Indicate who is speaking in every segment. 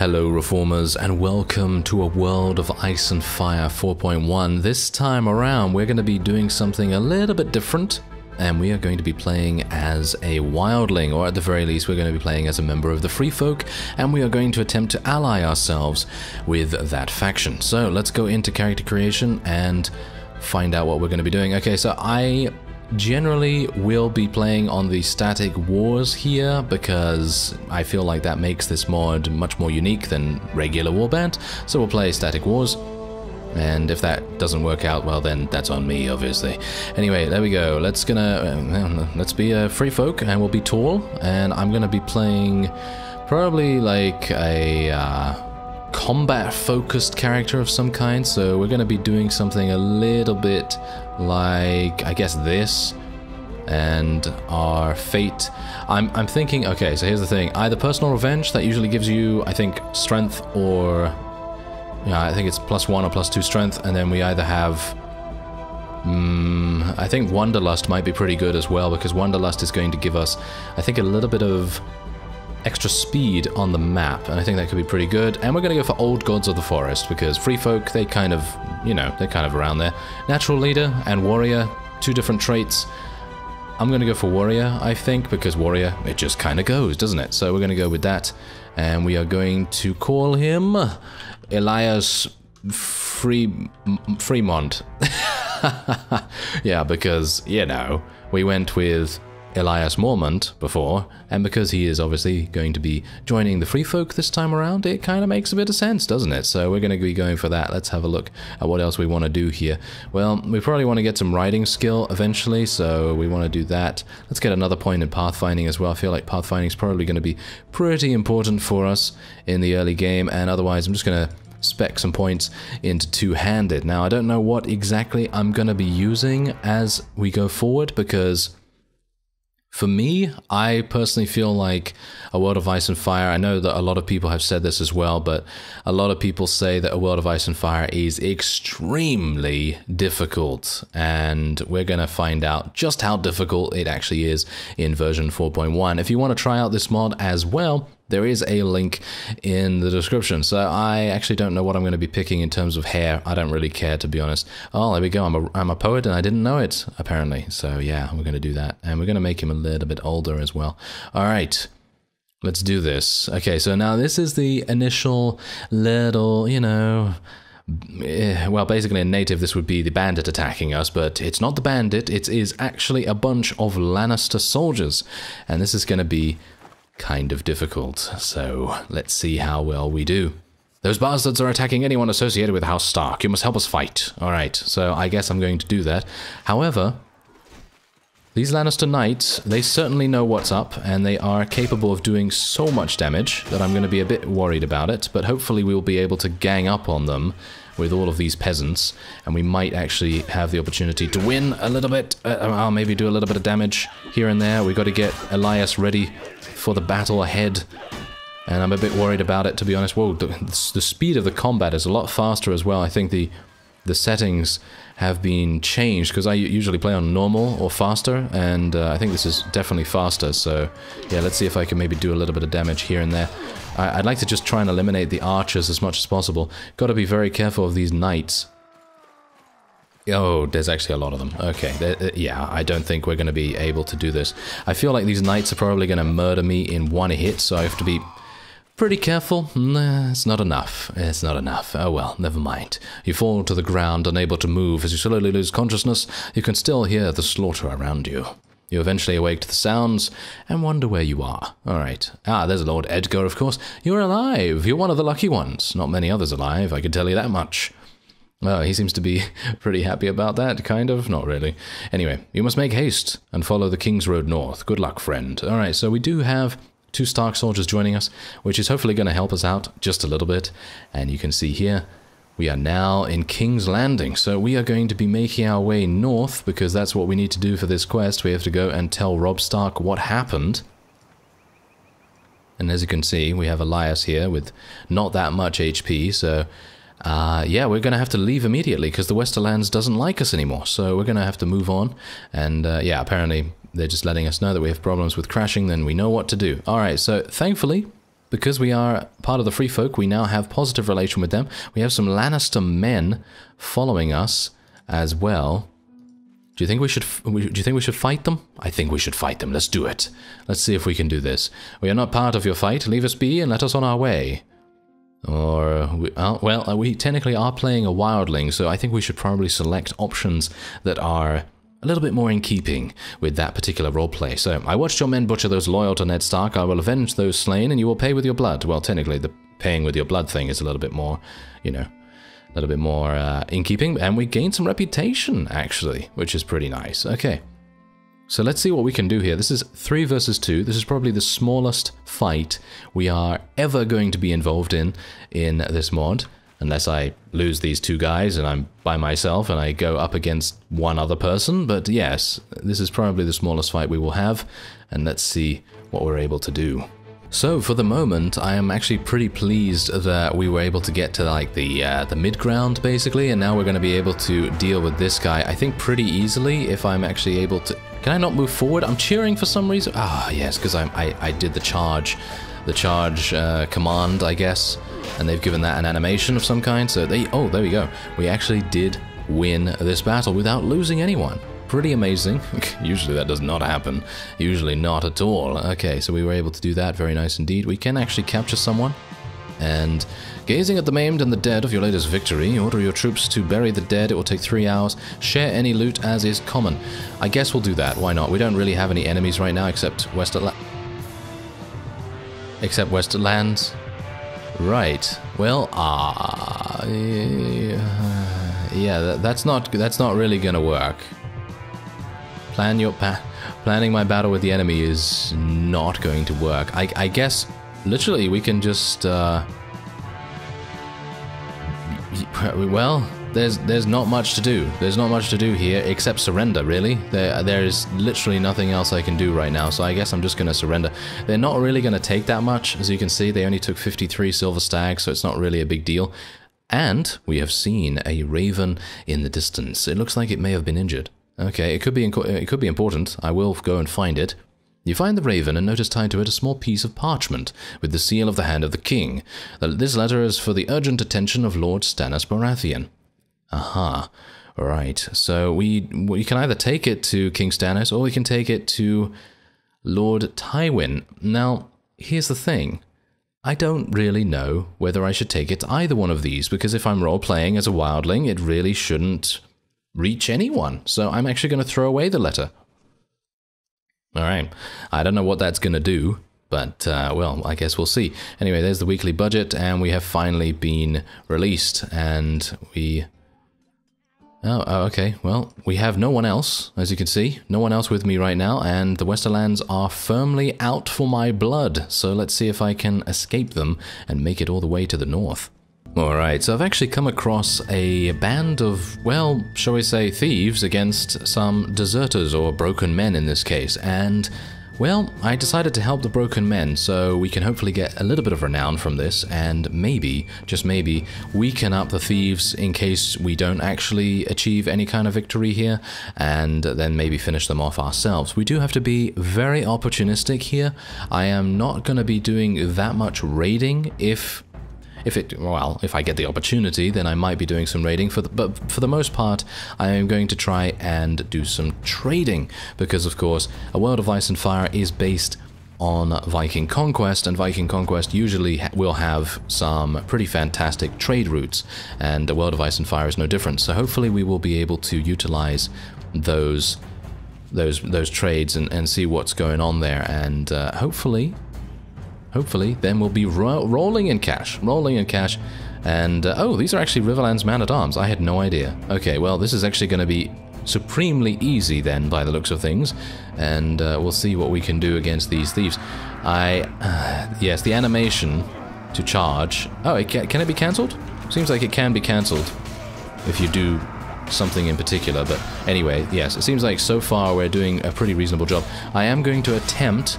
Speaker 1: Hello, Reformers, and welcome to a World of Ice and Fire 4.1. This time around, we're going to be doing something a little bit different, and we are going to be playing as a wildling, or at the very least, we're going to be playing as a member of the Free Folk, and we are going to attempt to ally ourselves with that faction. So let's go into character creation and find out what we're going to be doing. Okay, so I generally we'll be playing on the static wars here because I feel like that makes this mod much more unique than regular warband. So we'll play static wars. And if that doesn't work out, well then that's on me, obviously. Anyway, there we go. Let's gonna uh, let's be a free folk, and we'll be tall. And I'm gonna be playing probably like a uh, combat focused character of some kind. So we're gonna be doing something a little bit like I guess this and our fate. I'm, I'm thinking, okay, so here's the thing. Either personal revenge, that usually gives you, I think, strength or yeah, I think it's plus one or plus two strength, and then we either have. Mm, I think Wanderlust might be pretty good as well, because Wanderlust is going to give us, I think, a little bit of extra speed on the map, and I think that could be pretty good. And we're going to go for Old Gods of the Forest, because Free Folk, they kind of, you know, they're kind of around there. Natural Leader and Warrior, two different traits. I'm going to go for Warrior, I think, because Warrior, it just kind of goes, doesn't it? So we're going to go with that, and we are going to call him Elias Free Freemont. yeah, because, you know, we went with Elias Mormont before, and because he is obviously going to be joining the Free Folk this time around, it kind of makes a bit of sense, doesn't it? So we're going to be going for that. Let's have a look at what else we want to do here. Well, we probably want to get some riding skill eventually, so we want to do that. Let's get another point in pathfinding as well. I feel like pathfinding is probably going to be pretty important for us in the early game, and otherwise I'm just going to spec some points into two-handed. Now, I don't know what exactly I'm going to be using as we go forward because for me, I personally feel like A World of Ice and Fire, I know that a lot of people have said this as well, but a lot of people say that A World of Ice and Fire is extremely difficult, and we're going to find out just how difficult it actually is in version 4.1. If you want to try out this mod as well, there is a link in the description. So I actually don't know what I'm going to be picking in terms of hair. I don't really care, to be honest. Oh, there we go. I'm a, I'm a poet and I didn't know it, apparently. So yeah, we're going to do that. And we're going to make him a little bit older as well. All right. Let's do this. Okay, so now this is the initial little, you know, eh, well, basically, in native, this would be the bandit attacking us, but it's not the bandit. It is actually a bunch of Lannister soldiers, and this is going to be kind of difficult, so let's see how well we do. Those bastards are attacking anyone associated with House Stark. You must help us fight. Alright, so I guess I'm going to do that. However, these Lannister Knights, they certainly know what's up, and they are capable of doing so much damage that I'm going to be a bit worried about it, but hopefully we'll be able to gang up on them with all of these peasants, and we might actually have the opportunity to win a little bit. Uh, I'll maybe do a little bit of damage here and there. We've got to get Elias ready for the battle ahead. And I'm a bit worried about it, to be honest. Whoa, the, the speed of the combat is a lot faster as well. I think the the settings have been changed because I usually play on normal or faster and uh, I think this is definitely faster so yeah let's see if I can maybe do a little bit of damage here and there I would like to just try and eliminate the archers as much as possible got to be very careful of these knights Oh, there's actually a lot of them. Okay, yeah, I don't think we're going to be able to do this. I feel like these knights are probably going to murder me in one hit, so I have to be pretty careful. Nah, it's not enough. It's not enough. Oh well, never mind. You fall to the ground, unable to move. As you slowly lose consciousness, you can still hear the slaughter around you. You eventually awake to the sounds and wonder where you are. Alright. Ah, there's Lord Edgar, of course. You're alive. You're one of the lucky ones. Not many others alive, I can tell you that much. He seems to be pretty happy about that, kind of. Not really. Anyway, you must make haste and follow the King's Road north. Good luck, friend. All right, so we do have two Stark soldiers joining us, which is hopefully going to help us out just a little bit. And you can see here, we are now in King's Landing. So we are going to be making our way north because that's what we need to do for this quest. We have to go and tell Robb Stark what happened. And as you can see, we have Elias here with not that much HP, so uh, yeah, we're going to have to leave immediately because the Westerlands doesn't like us anymore. So we're going to have to move on. And uh, yeah, apparently they're just letting us know that we have problems with crashing, then we know what to do. All right, so thankfully, because we are part of the Free Folk, we now have positive relation with them. We have some Lannister men following us as well. Do you think we should? Do you think we should fight them? I think we should fight them. Let's do it. Let's see if we can do this. We are not part of your fight. Leave us be and let us on our way. Or we, uh, well, uh, we technically are playing a wildling, so I think we should probably select options that are a little bit more in keeping with that particular roleplay. So, I watched your men butcher those loyal to Ned Stark. I will avenge those slain, and you will pay with your blood. Well, technically, the paying with your blood thing is a little bit more, you know, a little bit more uh, in keeping, and we gained some reputation, actually, which is pretty nice. Okay. So let's see what we can do here. This is 3 versus 2. This is probably the smallest fight we are ever going to be involved in in this mod. Unless I lose these two guys and I'm by myself and I go up against one other person. But yes, this is probably the smallest fight we will have. And let's see what we're able to do. So for the moment, I am actually pretty pleased that we were able to get to like the uh, the mid ground basically, and now we're going to be able to deal with this guy. I think pretty easily if I'm actually able to. Can I not move forward? I'm cheering for some reason. Ah, yes, because I, I I did the charge, the charge uh, command, I guess, and they've given that an animation of some kind. So they oh there we go. We actually did win this battle without losing anyone pretty amazing. Usually that does not happen. Usually not at all. Okay, so we were able to do that. Very nice indeed. We can actually capture someone. And gazing at the maimed and the dead of your latest victory, order your troops to bury the dead. It will take three hours. Share any loot as is common. I guess we'll do that. Why not? We don't really have any enemies right now except Westerland. Except Westerlands. Right. Well, ah, uh, yeah, that, that's not that's not really gonna work. Plan your pa planning my battle with the enemy is not going to work. I, I guess, literally, we can just, uh, well, there's there's not much to do. There's not much to do here except surrender, really. There there is literally nothing else I can do right now, so I guess I'm just going to surrender. They're not really going to take that much. As you can see, they only took 53 silver stags, so it's not really a big deal. And we have seen a raven in the distance. It looks like it may have been injured. Okay, it could be it could be important. I will go and find it. You find the raven and notice tied to it a small piece of parchment with the seal of the hand of the king. This letter is for the urgent attention of Lord Stannis Baratheon. Aha. Right. So we we can either take it to King Stannis or we can take it to Lord Tywin. Now, here's the thing. I don't really know whether I should take it to either one of these because if I'm role playing as a wildling, it really shouldn't reach anyone. So I'm actually going to throw away the letter. All right. I don't know what that's going to do, but uh, well, I guess we'll see. Anyway, there's the weekly budget, and we have finally been released, and we. Oh, oh, okay. Well, we have no one else, as you can see. No one else with me right now, and the Westerlands are firmly out for my blood. So let's see if I can escape them and make it all the way to the north. Alright, so I've actually come across a band of, well, shall we say, thieves against some deserters, or broken men in this case, and, well, I decided to help the broken men, so we can hopefully get a little bit of renown from this, and maybe, just maybe, weaken up the thieves in case we don't actually achieve any kind of victory here, and then maybe finish them off ourselves. We do have to be very opportunistic here. I am not going to be doing that much raiding if if it, well, if I get the opportunity, then I might be doing some raiding. For the, but for the most part, I am going to try and do some trading because, of course, a World of Ice and Fire is based on Viking Conquest, and Viking Conquest usually ha will have some pretty fantastic trade routes, and the World of Ice and Fire is no different. So hopefully we will be able to utilize those those those trades and, and see what's going on there, and uh, hopefully hopefully, then we'll be ro rolling in cash. Rolling in cash. And, uh, oh, these are actually Riverland's man-at-arms. I had no idea. Okay, well, this is actually going to be supremely easy then, by the looks of things. And uh, we'll see what we can do against these thieves. I... Uh, yes, the animation to charge... Oh, it can, can it be cancelled? Seems like it can be cancelled if you do something in particular. But anyway, yes, it seems like so far we're doing a pretty reasonable job. I am going to attempt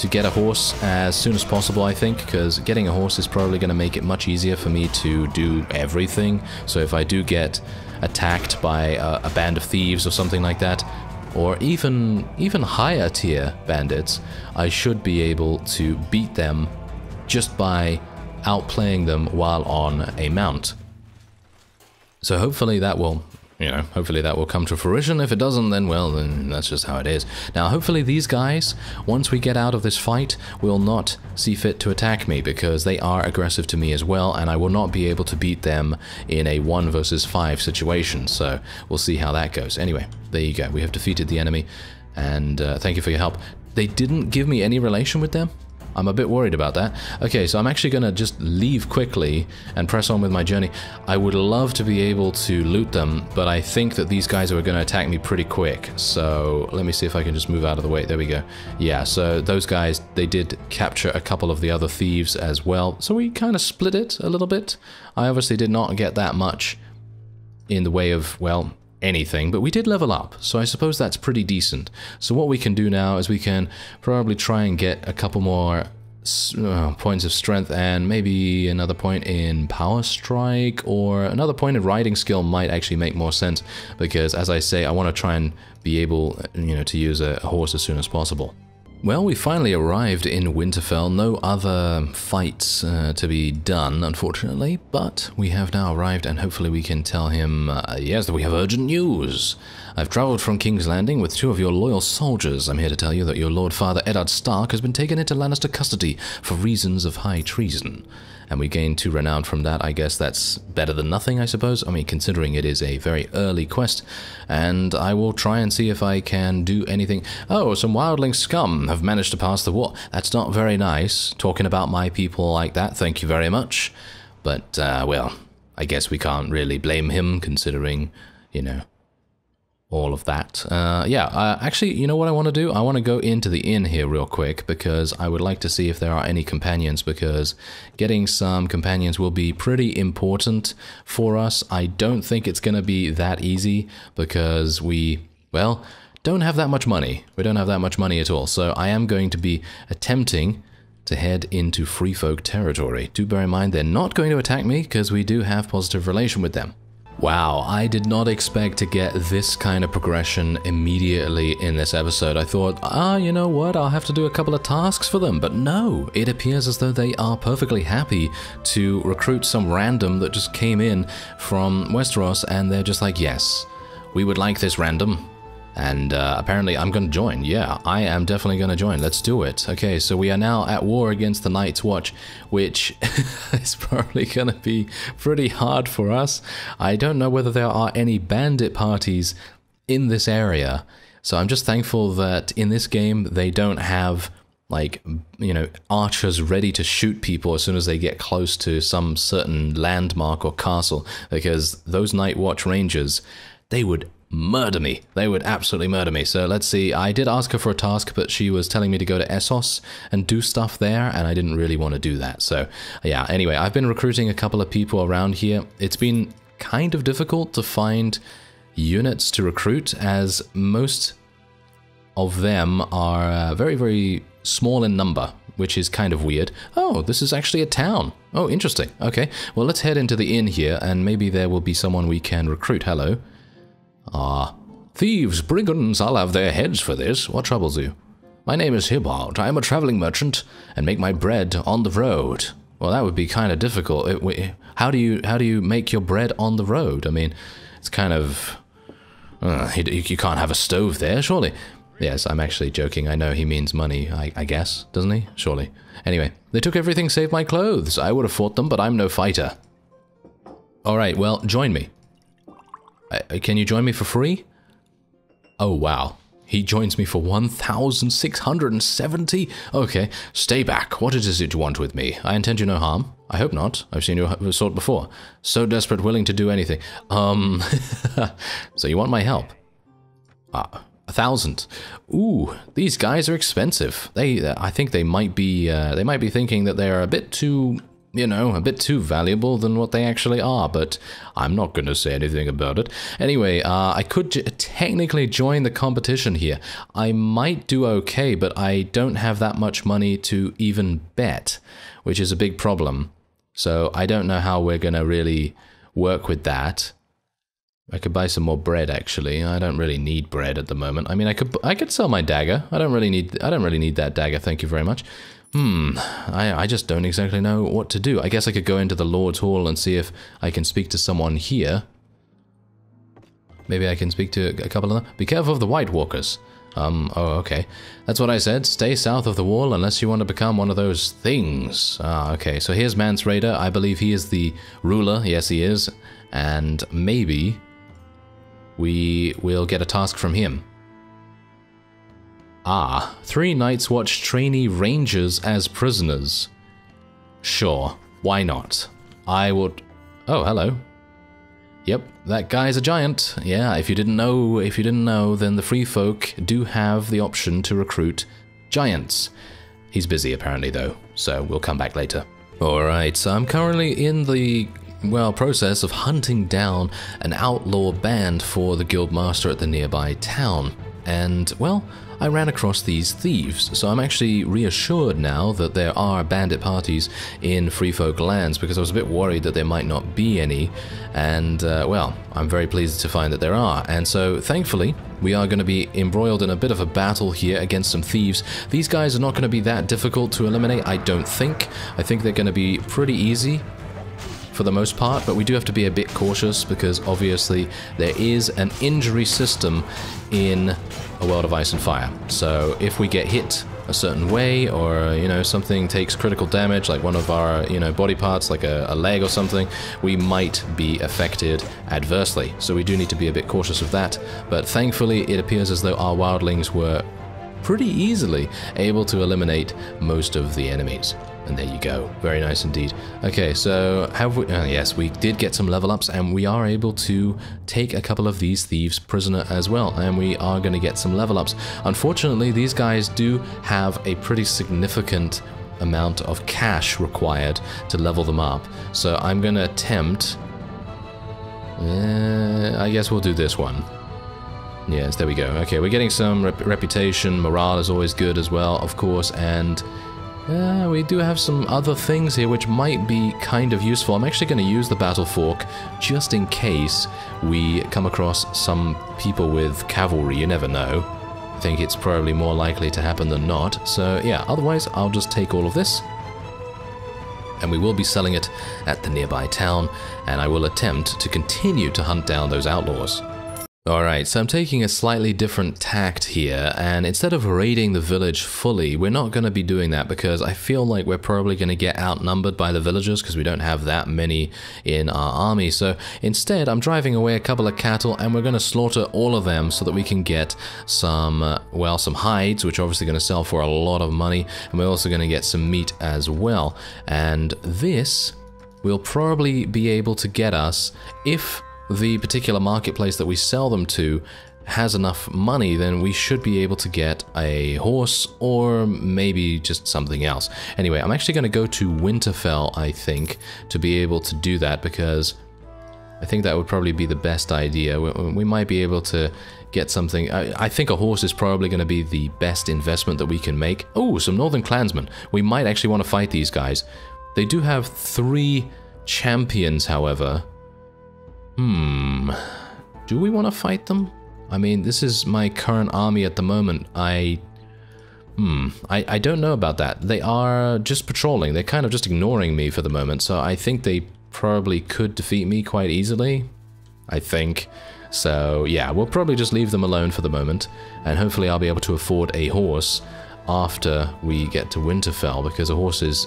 Speaker 1: to get a horse as soon as possible, I think, because getting a horse is probably going to make it much easier for me to do everything. So if I do get attacked by a, a band of thieves or something like that, or even even higher tier bandits, I should be able to beat them just by outplaying them while on a mount. So hopefully that will you know, hopefully that will come to fruition. If it doesn't, then well, then that's just how it is. Now, hopefully these guys, once we get out of this fight, will not see fit to attack me because they are aggressive to me as well, and I will not be able to beat them in a 1 versus 5 situation. So we'll see how that goes. Anyway, there you go. We have defeated the enemy, and uh, thank you for your help. They didn't give me any relation with them? I'm a bit worried about that. Okay, so I'm actually going to just leave quickly and press on with my journey. I would love to be able to loot them, but I think that these guys are going to attack me pretty quick. So let me see if I can just move out of the way. There we go. Yeah, so those guys, they did capture a couple of the other thieves as well. So we kind of split it a little bit. I obviously did not get that much in the way of, well, anything, but we did level up, so I suppose that's pretty decent. So what we can do now is we can probably try and get a couple more uh, points of strength and maybe another point in power strike or another point in riding skill might actually make more sense because as I say I want to try and be able you know to use a horse as soon as possible. Well, we finally arrived in Winterfell. No other fights uh, to be done, unfortunately, but we have now arrived and hopefully we can tell him, uh, yes, that we have urgent news. I've travelled from King's Landing with two of your loyal soldiers. I'm here to tell you that your Lord Father Eddard Stark has been taken into Lannister custody for reasons of high treason and we gain two renown from that. I guess that's better than nothing, I suppose. I mean, considering it is a very early quest, and I will try and see if I can do anything. Oh, some wildling scum have managed to pass the wall. That's not very nice, talking about my people like that. Thank you very much. But, uh, well, I guess we can't really blame him, considering, you know, all of that. Uh, yeah, uh, actually, you know what I want to do? I want to go into the inn here real quick because I would like to see if there are any companions because getting some companions will be pretty important for us. I don't think it's going to be that easy because we, well, don't have that much money. We don't have that much money at all. So I am going to be attempting to head into free folk territory. Do bear in mind they're not going to attack me because we do have positive relation with them. Wow, I did not expect to get this kind of progression immediately in this episode. I thought, ah, you know what, I'll have to do a couple of tasks for them. But no, it appears as though they are perfectly happy to recruit some random that just came in from Westeros and they're just like, yes, we would like this random. And uh, apparently I'm going to join. Yeah, I am definitely going to join. Let's do it. Okay, so we are now at war against the Night's Watch, which is probably going to be pretty hard for us. I don't know whether there are any bandit parties in this area. So I'm just thankful that in this game they don't have like you know archers ready to shoot people as soon as they get close to some certain landmark or castle because those night watch rangers they would murder me. They would absolutely murder me. So let's see. I did ask her for a task, but she was telling me to go to Essos and do stuff there, and I didn't really want to do that. So yeah, anyway, I've been recruiting a couple of people around here. It's been kind of difficult to find units to recruit, as most of them are uh, very, very small in number, which is kind of weird. Oh, this is actually a town. Oh, interesting. Okay, well, let's head into the inn here, and maybe there will be someone we can recruit. Hello. Ah, thieves, brigands, I'll have their heads for this. What troubles you? My name is Hibbard. I am a traveling merchant and make my bread on the road. Well, that would be kind of difficult. It, how do you how do you make your bread on the road? I mean, it's kind of uh, you, you, can't have a stove there, surely. Yes, I'm actually joking. I know he means money. I, I guess, doesn't he? Surely. Anyway, they took everything save my clothes. I would have fought them, but I'm no fighter. All right, well, join me. Uh, can you join me for free? Oh, wow. He joins me for 1,670? Okay, stay back. What is it you want with me? I intend you no harm. I hope not. I've seen your sort before. So desperate, willing to do anything. Um, so you want my help? Ah, a thousand. Ooh, these guys are expensive. They, I think they might be, uh, they might be thinking that they are a bit too you know, a bit too valuable than what they actually are, but I'm not going to say anything about it. Anyway, uh, I could technically join the competition here. I might do okay, but I don't have that much money to even bet, which is a big problem. So I don't know how we're going to really work with that. I could buy some more bread actually. I don't really need bread at the moment. I mean, I could I could sell my dagger. I don't really need I don't really need that dagger. Thank you very much. Hmm, I, I just don't exactly know what to do. I guess I could go into the Lord's Hall and see if I can speak to someone here. Maybe I can speak to a couple of them. Be careful of the White Walkers. Um, oh, okay. That's what I said. Stay south of the wall unless you want to become one of those things. Ah, okay. So here's Mance Rayder. I believe he is the ruler. Yes, he is. And maybe we will get a task from him. Ah, three Night's Watch trainee rangers as prisoners. Sure, why not? I would... Oh, hello. Yep, that guy's a giant. Yeah, if you didn't know, if you didn't know, then the free folk do have the option to recruit giants. He's busy apparently though, so we'll come back later. Alright, so I'm currently in the well, process of hunting down an outlaw band for the guildmaster at the nearby town. And, well, I ran across these thieves, so I'm actually reassured now that there are bandit parties in Free Folk lands because I was a bit worried that there might not be any. And, uh, well, I'm very pleased to find that there are. And so, thankfully, we are going to be embroiled in a bit of a battle here against some thieves. These guys are not going to be that difficult to eliminate, I don't think. I think they're going to be pretty easy for the most part, but we do have to be a bit cautious because obviously there is an injury system in a world of ice and fire. So if we get hit a certain way or you know something takes critical damage like one of our you know body parts like a, a, leg or something we might be affected adversely so we do need to be a bit cautious of that but thankfully it appears as though our wildlings were pretty easily able to eliminate most of the enemies and there you go. Very nice indeed. Okay, so have we... Uh, yes, we did get some level ups, and we are able to take a couple of these thieves prisoner as well, and we are going to get some level ups. Unfortunately, these guys do have a pretty significant amount of cash required to level them up, so I'm going to attempt... Uh, I guess we'll do this one. Yes, there we go. Okay, we're getting some rep reputation. Morale is always good as well, of course, and uh, we do have some other things here which might be kind of useful. I'm actually going to use the battle fork just in case we come across some people with cavalry, you never know. I think it's probably more likely to happen than not. So yeah, otherwise I'll just take all of this and we will be selling it at the nearby town, and I will attempt to continue to hunt down those outlaws. Alright, so I'm taking a slightly different tact here, and instead of raiding the village fully, we're not going to be doing that because I feel like we're probably going to get outnumbered by the villagers because we don't have that many in our army. So instead, I'm driving away a couple of cattle and we're going to slaughter all of them so that we can get some, uh, well, some hides, which are obviously going to sell for a lot of money, and we're also going to get some meat as well. And this will probably be able to get us if the particular marketplace that we sell them to has enough money, then we should be able to get a horse or maybe just something else. Anyway, I'm actually going to go to Winterfell, I think, to be able to do that because I think that would probably be the best idea. We, we might be able to get something. I, I think a horse is probably going to be the best investment that we can make. Oh, some Northern Clansmen. We might actually want to fight these guys. They do have three champions, however, Hmm. Do we want to fight them? I mean, this is my current army at the moment. I... Hmm. I, I don't know about that. They are just patrolling. They're kind of just ignoring me for the moment, so I think they probably could defeat me quite easily. I think. So, yeah, we'll probably just leave them alone for the moment, and hopefully I'll be able to afford a horse after we get to Winterfell, because a horse is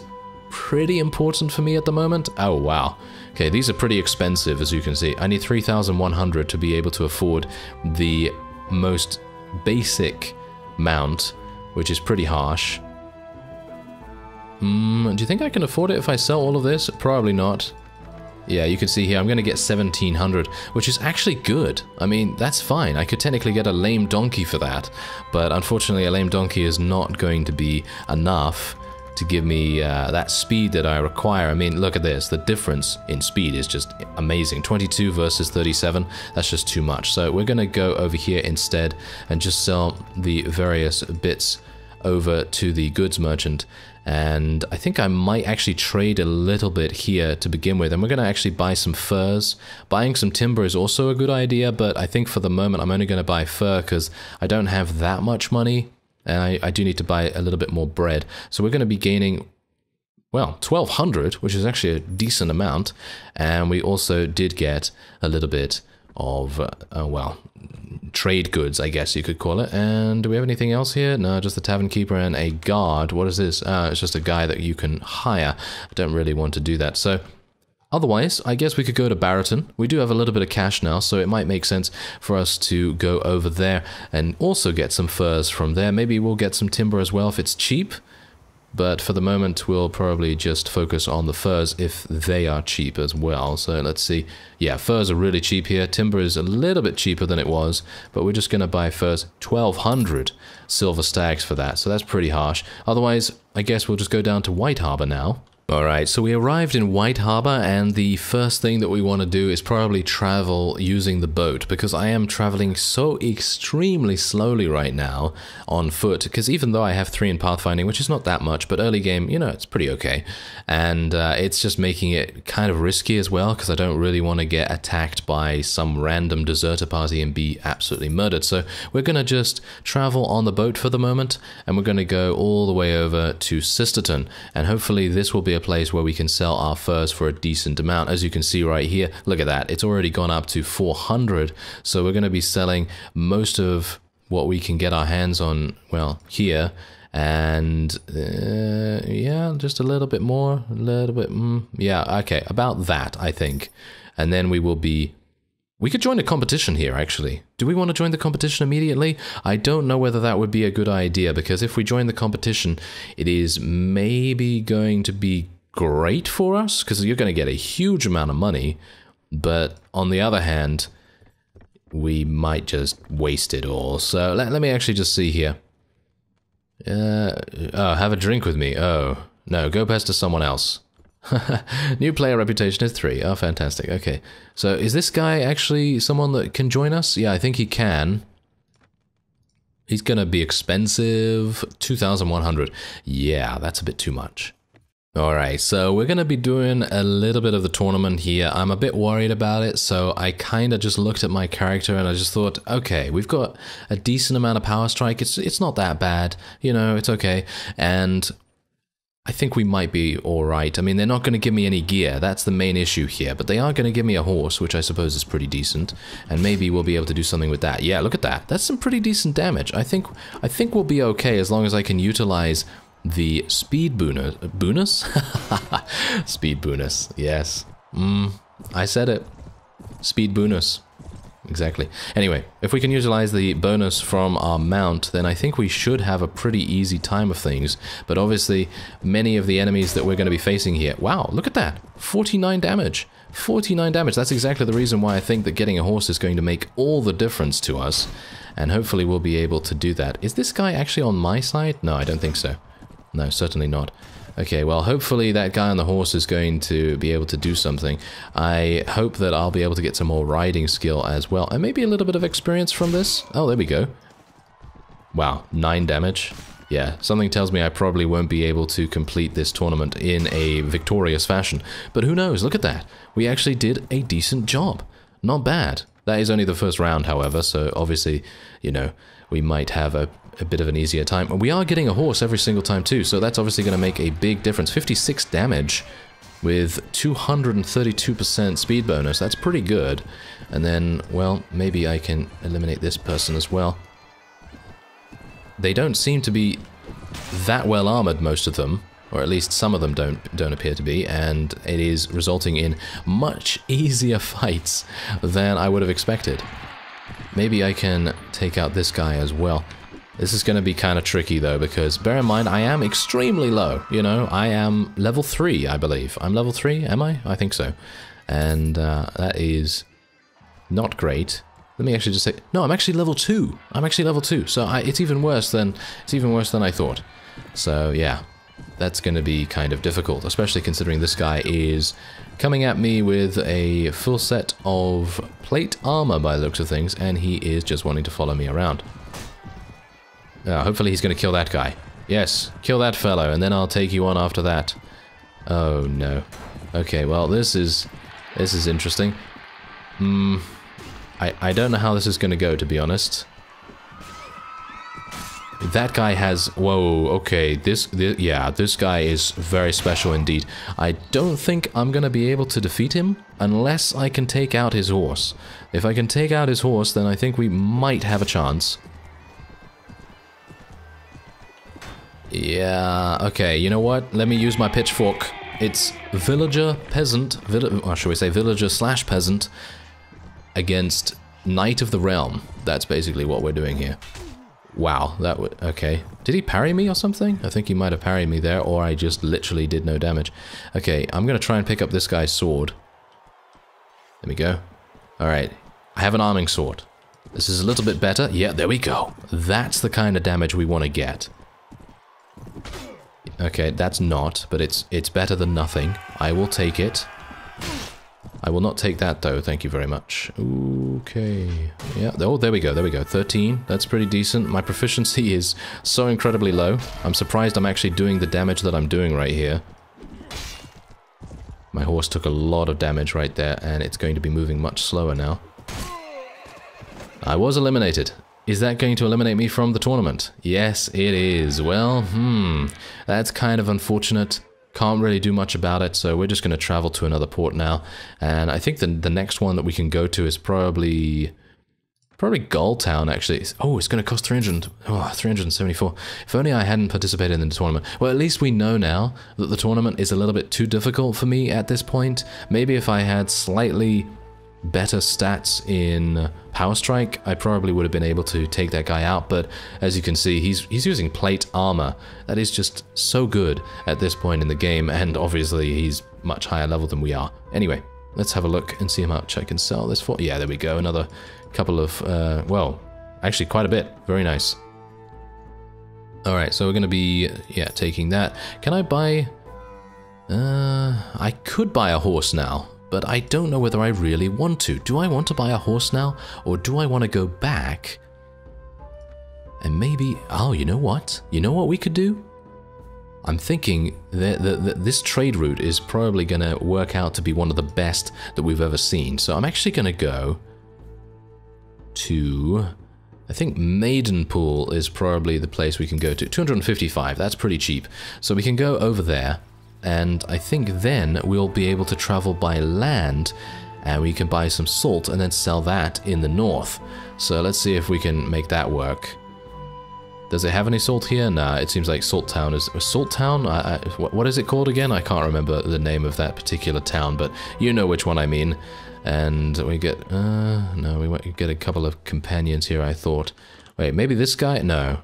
Speaker 1: pretty important for me at the moment. Oh, wow. Okay, these are pretty expensive, as you can see. I need 3,100 to be able to afford the most basic mount, which is pretty harsh. Hmm, do you think I can afford it if I sell all of this? Probably not. Yeah, you can see here, I'm going to get 1700, which is actually good. I mean, that's fine. I could technically get a lame donkey for that, but unfortunately a lame donkey is not going to be enough to give me uh, that speed that I require. I mean, look at this. The difference in speed is just amazing. 22 versus 37, that's just too much. So we're going to go over here instead and just sell the various bits over to the goods merchant and I think I might actually trade a little bit here to begin with and we're going to actually buy some furs. Buying some timber is also a good idea but I think for the moment I'm only going to buy fur because I don't have that much money and I, I do need to buy a little bit more bread. So we're going to be gaining well, 1200, which is actually a decent amount. And we also did get a little bit of, uh, uh, well, trade goods, I guess you could call it. And do we have anything else here? No, just the tavern keeper and a guard. What is this? Uh, it's just a guy that you can hire. I don't really want to do that. So Otherwise, I guess we could go to Barrowton. We do have a little bit of cash now, so it might make sense for us to go over there and also get some furs from there. Maybe we'll get some timber as well if it's cheap. But for the moment, we'll probably just focus on the furs if they are cheap as well. So let's see. Yeah, furs are really cheap here. Timber is a little bit cheaper than it was, but we're just going to buy furs 1,200 silver stags for that. So that's pretty harsh. Otherwise, I guess we'll just go down to White Harbor now. Alright, so we arrived in White Harbor and the first thing that we want to do is probably travel using the boat because I am traveling so extremely slowly right now on foot because even though I have 3 in pathfinding, which is not that much, but early game, you know, it's pretty okay. And uh, it's just making it kind of risky as well because I don't really want to get attacked by some random deserter party and be absolutely murdered. So we're going to just travel on the boat for the moment and we're going to go all the way over to Sisterton and hopefully this will be a place where we can sell our furs for a decent amount. As you can see right here, look at that. It's already gone up to 400. So we're going to be selling most of what we can get our hands on, well, here. And uh, yeah, just a little bit more, a little bit, mm, yeah, okay, about that, I think. And then we will be we could join a competition here, actually. Do we want to join the competition immediately? I don't know whether that would be a good idea, because if we join the competition, it is maybe going to be great for us, because you're going to get a huge amount of money, but on the other hand, we might just waste it all. So let, let me actually just see here. Uh, oh, have a drink with me. Oh, no, go pester someone else. New player reputation is three. Oh, fantastic. Okay. So is this guy actually someone that can join us? Yeah, I think he can. He's going to be expensive. 2,100. Yeah, that's a bit too much. Alright, so we're going to be doing a little bit of the tournament here. I'm a bit worried about it, so I kind of just looked at my character and I just thought, okay, we've got a decent amount of power strike. It's it's not that bad, you know, it's okay. And I think we might be alright. I mean, they're not going to give me any gear. That's the main issue here. But they are going to give me a horse, which I suppose is pretty decent. And maybe we'll be able to do something with that. Yeah, look at that. That's some pretty decent damage. I think I think we'll be okay as long as I can utilize the speed bonus. Bonus? speed bonus. Yes. Mm, I said it. Speed bonus. Exactly. Anyway, if we can utilize the bonus from our mount, then I think we should have a pretty easy time of things. But obviously, many of the enemies that we're going to be facing here... Wow, look at that! 49 damage! 49 damage. That's exactly the reason why I think that getting a horse is going to make all the difference to us. And hopefully we'll be able to do that. Is this guy actually on my side? No, I don't think so. No, certainly not. Okay, well, hopefully that guy on the horse is going to be able to do something. I hope that I'll be able to get some more riding skill as well. And maybe a little bit of experience from this. Oh, there we go. Wow, 9 damage. Yeah, something tells me I probably won't be able to complete this tournament in a victorious fashion. But who knows, look at that. We actually did a decent job. Not bad. That is only the first round, however, so obviously, you know, we might have a a bit of an easier time. We are getting a horse every single time too, so that's obviously going to make a big difference. 56 damage with 232% speed bonus. That's pretty good. And then, well, maybe I can eliminate this person as well. They don't seem to be that well armored, most of them, or at least some of them don't don't appear to be, and it is resulting in much easier fights than I would have expected. Maybe I can take out this guy as well. This is going to be kind of tricky though, because bear in mind, I am extremely low, you know, I am level 3, I believe. I'm level 3, am I? I think so. And uh, that is not great. Let me actually just say, no, I'm actually level 2. I'm actually level 2, so I, it's even worse than, it's even worse than I thought. So yeah, that's going to be kind of difficult, especially considering this guy is coming at me with a full set of plate armor by the looks of things, and he is just wanting to follow me around. Uh, hopefully he's going to kill that guy. Yes, kill that fellow, and then I'll take you on after that. Oh, no. Okay, well, this is... This is interesting. Hmm... I, I don't know how this is going to go, to be honest. That guy has... Whoa, okay, this, this... Yeah, this guy is very special indeed. I don't think I'm going to be able to defeat him unless I can take out his horse. If I can take out his horse, then I think we might have a chance. Yeah, okay, you know what? Let me use my pitchfork. It's villager, peasant, vill or should we say villager slash peasant against Knight of the Realm. That's basically what we're doing here. Wow, that would... Okay. Did he parry me or something? I think he might have parried me there, or I just literally did no damage. Okay, I'm going to try and pick up this guy's sword. There we go. Alright, I have an arming sword. This is a little bit better. Yeah, there we go. That's the kind of damage we want to get. Okay, that's not, but it's it's better than nothing. I will take it. I will not take that though, thank you very much. Okay. Yeah, oh, there we go, there we go. 13, that's pretty decent. My proficiency is so incredibly low. I'm surprised I'm actually doing the damage that I'm doing right here. My horse took a lot of damage right there, and it's going to be moving much slower now. I was eliminated. Is that going to eliminate me from the tournament? Yes, it is. Well, hmm, that's kind of unfortunate. Can't really do much about it, so we're just going to travel to another port now. And I think the, the next one that we can go to is probably... Probably Gulltown, actually. Oh, it's going to cost 300, oh, 374. If only I hadn't participated in the tournament. Well, at least we know now that the tournament is a little bit too difficult for me at this point. Maybe if I had slightly better stats in Power Strike, I probably would have been able to take that guy out, but as you can see, he's, he's using plate armor. That is just so good at this point in the game, and obviously he's much higher level than we are. Anyway, let's have a look and see how much I can sell this for. Yeah, there we go, another couple of, uh, well, actually quite a bit. Very nice. Alright, so we're going to be, yeah, taking that. Can I buy... Uh, I could buy a horse now but I don't know whether I really want to. Do I want to buy a horse now, or do I want to go back? And maybe, oh, you know what? You know what we could do? I'm thinking that, that, that this trade route is probably going to work out to be one of the best that we've ever seen. So I'm actually going to go to... I think Maidenpool is probably the place we can go to. 255, that's pretty cheap. So we can go over there and I think then we'll be able to travel by land and we can buy some salt and then sell that in the north. So let's see if we can make that work. Does it have any salt here? Nah, it seems like Salt Town is... Salt Town? I, I, what is it called again? I can't remember the name of that particular town, but you know which one I mean. And we get... Uh, no, we get a couple of companions here, I thought. Wait, maybe this guy? No.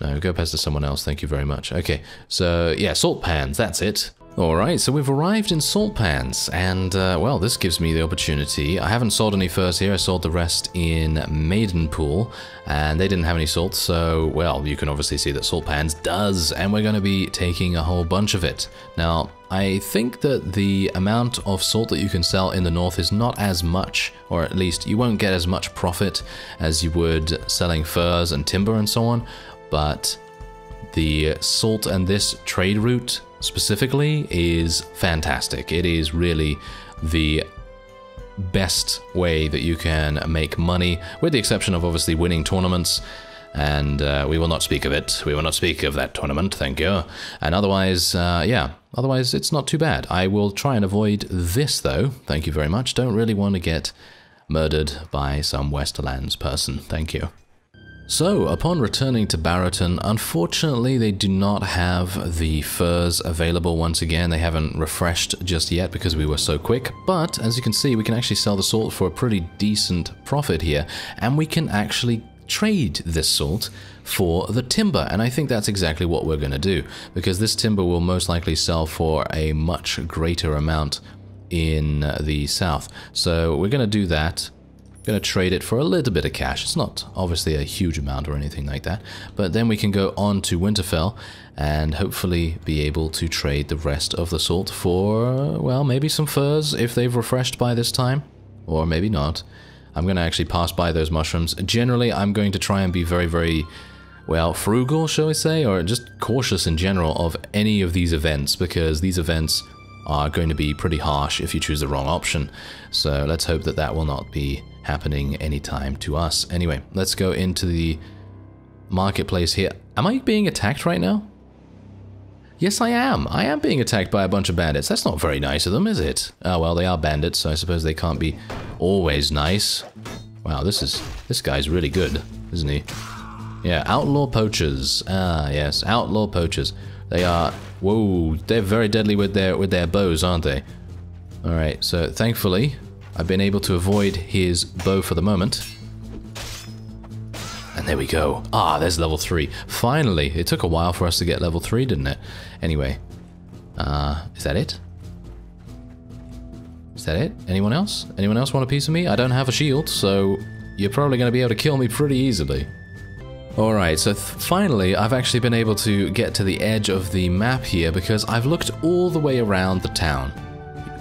Speaker 1: No, go past to someone else, thank you very much. Okay, so yeah, salt pans, that's it. Alright, so we've arrived in Salt Pans, and uh, well, this gives me the opportunity. I haven't sold any furs here, I sold the rest in Maidenpool, and they didn't have any salt, so well, you can obviously see that Salt Pans does, and we're going to be taking a whole bunch of it. Now, I think that the amount of salt that you can sell in the north is not as much, or at least you won't get as much profit as you would selling furs and timber and so on, but the salt and this trade route specifically is fantastic. It is really the best way that you can make money, with the exception of obviously winning tournaments. And uh, we will not speak of it. We will not speak of that tournament, thank you. And otherwise, uh, yeah, otherwise it's not too bad. I will try and avoid this though. Thank you very much. Don't really want to get murdered by some Westerlands person. Thank you. So, upon returning to Barrowton, unfortunately they do not have the furs available once again. They haven't refreshed just yet because we were so quick, but as you can see, we can actually sell the salt for a pretty decent profit here, and we can actually trade this salt for the timber, and I think that's exactly what we're going to do, because this timber will most likely sell for a much greater amount in the south. So we're going to do that Gonna trade it for a little bit of cash. It's not obviously a huge amount or anything like that. But then we can go on to Winterfell and hopefully be able to trade the rest of the salt for, well, maybe some furs if they've refreshed by this time. Or maybe not. I'm going to actually pass by those mushrooms. Generally, I'm going to try and be very, very well, frugal, shall we say, or just cautious in general of any of these events because these events are going to be pretty harsh if you choose the wrong option. So let's hope that that will not be happening anytime to us. Anyway, let's go into the marketplace here. Am I being attacked right now? Yes, I am. I am being attacked by a bunch of bandits. That's not very nice of them, is it? Oh, well, they are bandits, so I suppose they can't be always nice. Wow, this is... this guy's really good, isn't he? Yeah, outlaw poachers. Ah, yes, outlaw poachers. They are... Whoa, they're very deadly with their with their bows, aren't they? Alright, so thankfully, I've been able to avoid his bow for the moment. And there we go. Ah, there's level 3. Finally! It took a while for us to get level 3, didn't it? Anyway. Uh, is that it? Is that it? Anyone else? Anyone else want a piece of me? I don't have a shield, so you're probably going to be able to kill me pretty easily. Alright, so finally I've actually been able to get to the edge of the map here because I've looked all the way around the town.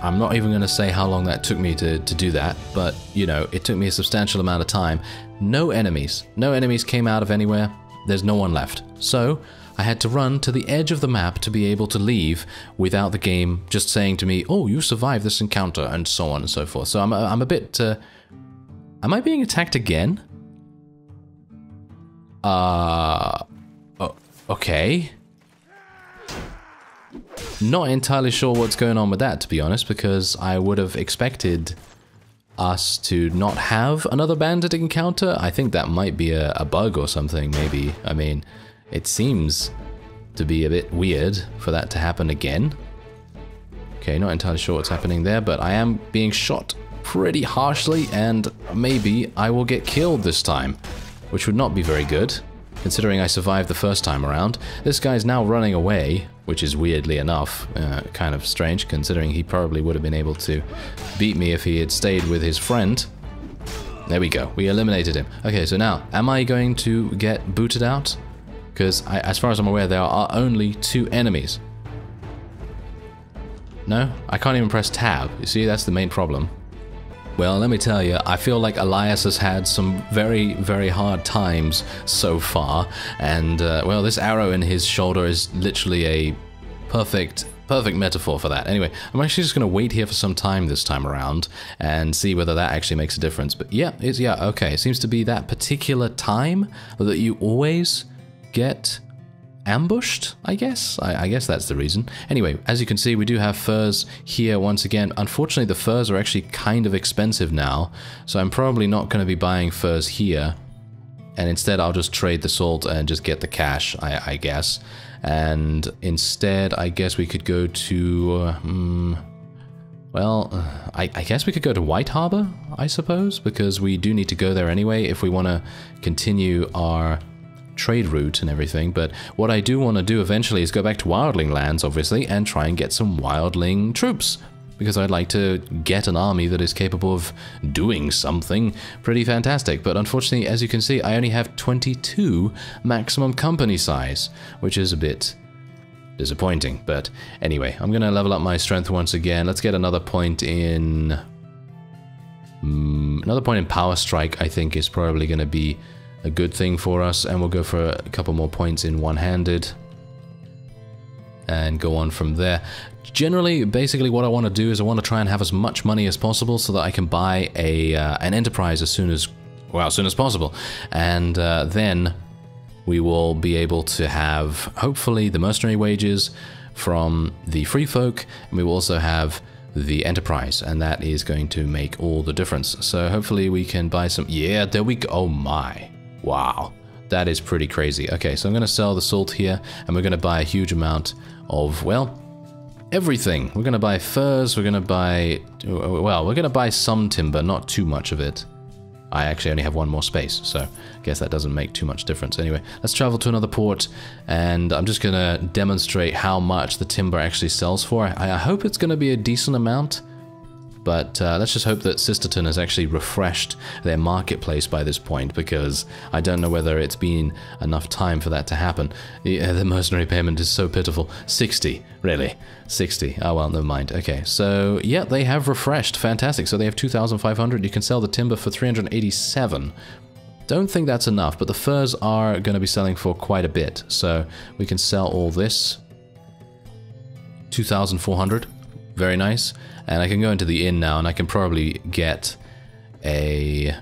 Speaker 1: I'm not even going to say how long that took me to, to do that, but, you know, it took me a substantial amount of time. No enemies. No enemies came out of anywhere. There's no one left. So, I had to run to the edge of the map to be able to leave without the game just saying to me, oh, you survived this encounter, and so on and so forth. So I'm, I'm a bit... Uh, am I being attacked again? Uh... Okay. Not entirely sure what's going on with that, to be honest, because I would have expected us to not have another bandit encounter. I think that might be a, a bug or something, maybe. I mean, it seems to be a bit weird for that to happen again. Okay, not entirely sure what's happening there, but I am being shot pretty harshly, and maybe I will get killed this time, which would not be very good considering I survived the first time around. This guy's now running away, which is weirdly enough uh, kind of strange, considering he probably would have been able to beat me if he had stayed with his friend. There we go, we eliminated him. Okay, so now, am I going to get booted out? Because as far as I'm aware, there are only two enemies. No? I can't even press tab. You see, that's the main problem. Well, let me tell you, I feel like Elias has had some very, very hard times so far, and, uh, well, this arrow in his shoulder is literally a perfect perfect metaphor for that. Anyway, I'm actually just going to wait here for some time this time around and see whether that actually makes a difference. But yeah, it's yeah, okay. It seems to be that particular time that you always get ambushed, I guess? I, I, guess that's the reason. Anyway, as you can see, we do have furs here once again. Unfortunately, the furs are actually kind of expensive now, so I'm probably not going to be buying furs here. And instead, I'll just trade the salt and just get the cash, I, I guess. And instead, I guess we could go to... Um, well, I, I, guess we could go to White Harbor, I suppose, because we do need to go there anyway if we want to continue our trade route and everything, but what I do want to do eventually is go back to Wildling lands, obviously, and try and get some Wildling troops. Because I'd like to get an army that is capable of doing something pretty fantastic. But unfortunately, as you can see, I only have 22 maximum company size, which is a bit disappointing. But anyway, I'm going to level up my strength once again. Let's get another point in... Um, another point in Power Strike, I think, is probably going to be a good thing for us and we'll go for a couple more points in one-handed and go on from there. Generally, basically what I want to do is I want to try and have as much money as possible so that I can buy a uh, an enterprise as soon as well, as soon as possible. And uh, then we will be able to have hopefully the mercenary wages from the free folk and we will also have the enterprise and that is going to make all the difference. So hopefully we can buy some yeah, there we go. Oh my. Wow, that is pretty crazy. Okay, so I'm going to sell the salt here, and we're going to buy a huge amount of, well, everything. We're going to buy furs, we're going to buy, well, we're going to buy some timber, not too much of it. I actually only have one more space, so I guess that doesn't make too much difference. Anyway, let's travel to another port, and I'm just going to demonstrate how much the timber actually sells for. I, I hope it's going to be a decent amount. But uh, let's just hope that Sisterton has actually refreshed their marketplace by this point, because I don't know whether it's been enough time for that to happen. The, uh, the mercenary payment is so pitiful. 60, really. 60. Oh well, never mind. Okay, so yeah, they have refreshed. Fantastic. So they have 2,500. You can sell the timber for 387. Don't think that's enough, but the furs are going to be selling for quite a bit. So we can sell all this. 2,400. Very nice. And I can go into the inn now and I can probably get a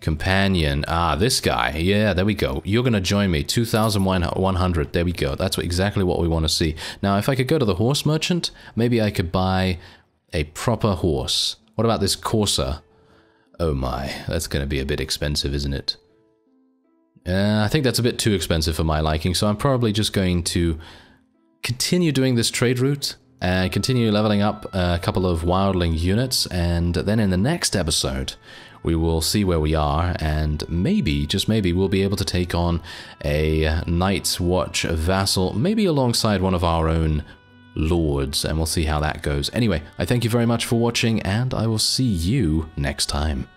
Speaker 1: companion. Ah, this guy. Yeah, there we go. You're going to join me. 2,100. There we go. That's exactly what we want to see. Now, if I could go to the horse merchant, maybe I could buy a proper horse. What about this Courser? Oh my, that's going to be a bit expensive, isn't it? Uh, I think that's a bit too expensive for my liking, so I'm probably just going to continue doing this trade route and continue leveling up a couple of wildling units, and then in the next episode, we will see where we are, and maybe, just maybe, we'll be able to take on a Night's Watch vassal, maybe alongside one of our own lords, and we'll see how that goes. Anyway, I thank you very much for watching, and I will see you next time.